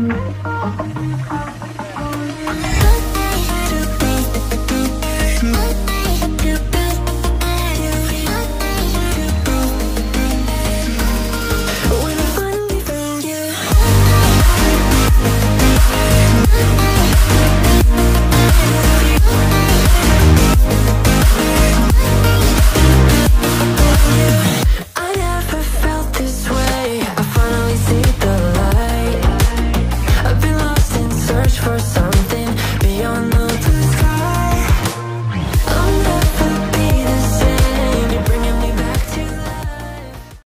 うん。for